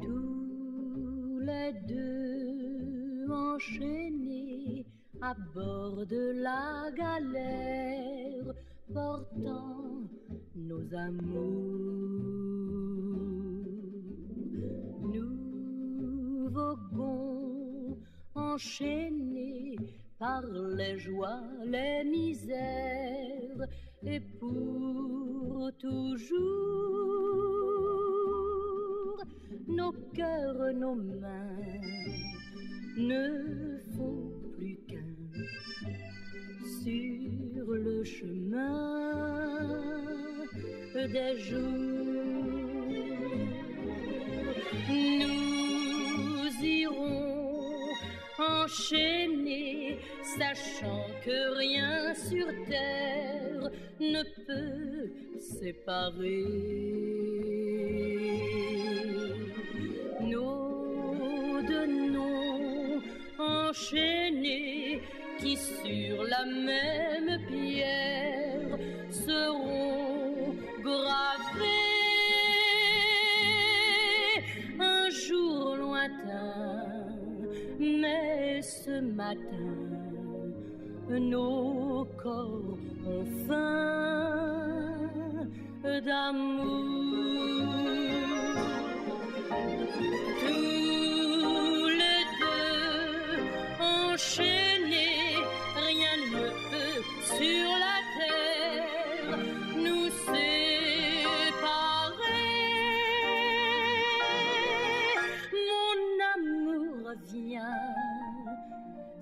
Tous les deux enchaînés à bord de la galère, portant nos amours. Nous voguons enchaînés par les joies, les misères, et pour toujours, nos cœurs, nos mains ne font plus qu'un sur le chemin des jours. Nous irons enchaîner, sachant que rien sur terre ne peut séparer nos deux noms enchaînés qui sur la même pierre seront gravés. mais ce matin, nos corps ont faim d'amour. Tous les deux enchaînés, rien ne peut sur la terre nous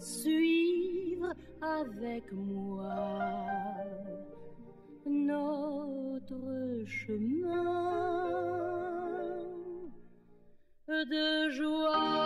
suivre avec moi notre chemin de joie.